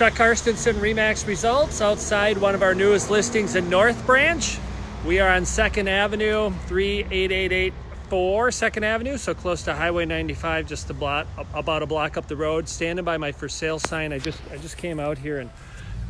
Chuck Carstensen RE/MAX results outside one of our newest listings in North Branch. We are on 2nd Avenue, 38884 2nd Avenue, so close to Highway 95, just a block, about a block up the road. Standing by my for sale sign. I just I just came out here and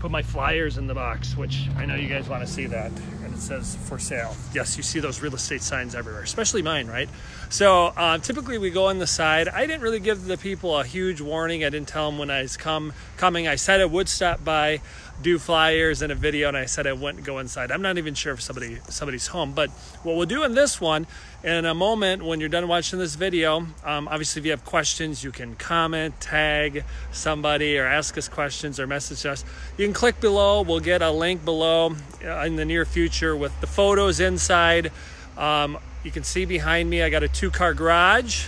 put my flyers in the box, which I know you guys want to see that. And it says for sale. Yes, you see those real estate signs everywhere, especially mine, right? So uh, typically we go on the side. I didn't really give the people a huge warning. I didn't tell them when I was come coming. I said I would stop by, do flyers and a video, and I said I wouldn't go inside. I'm not even sure if somebody somebody's home. But what we'll do in this one, in a moment when you're done watching this video, um, obviously if you have questions, you can comment, tag somebody, or ask us questions or message us. You can click below. We'll get a link below uh, in the near future with the photos inside. Um, you can see behind me, I got a two car garage.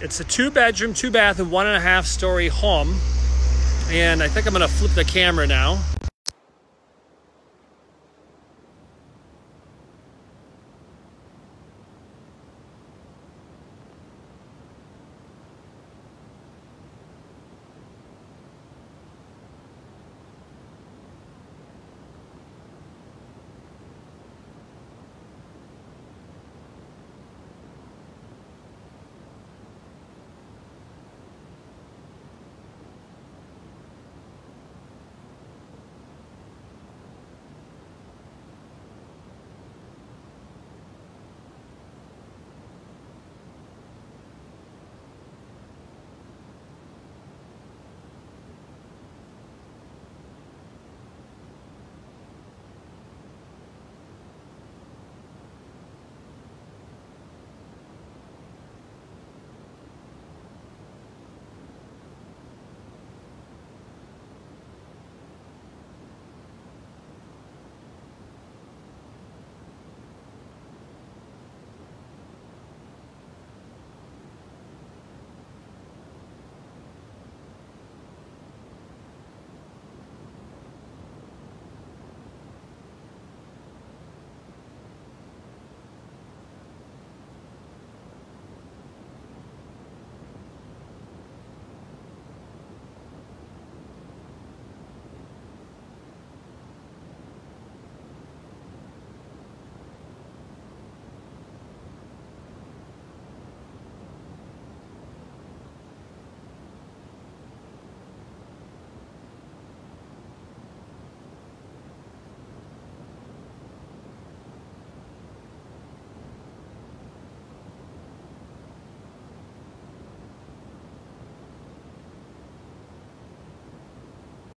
It's a two bedroom, two bath, and one and a half story home. And I think I'm gonna flip the camera now.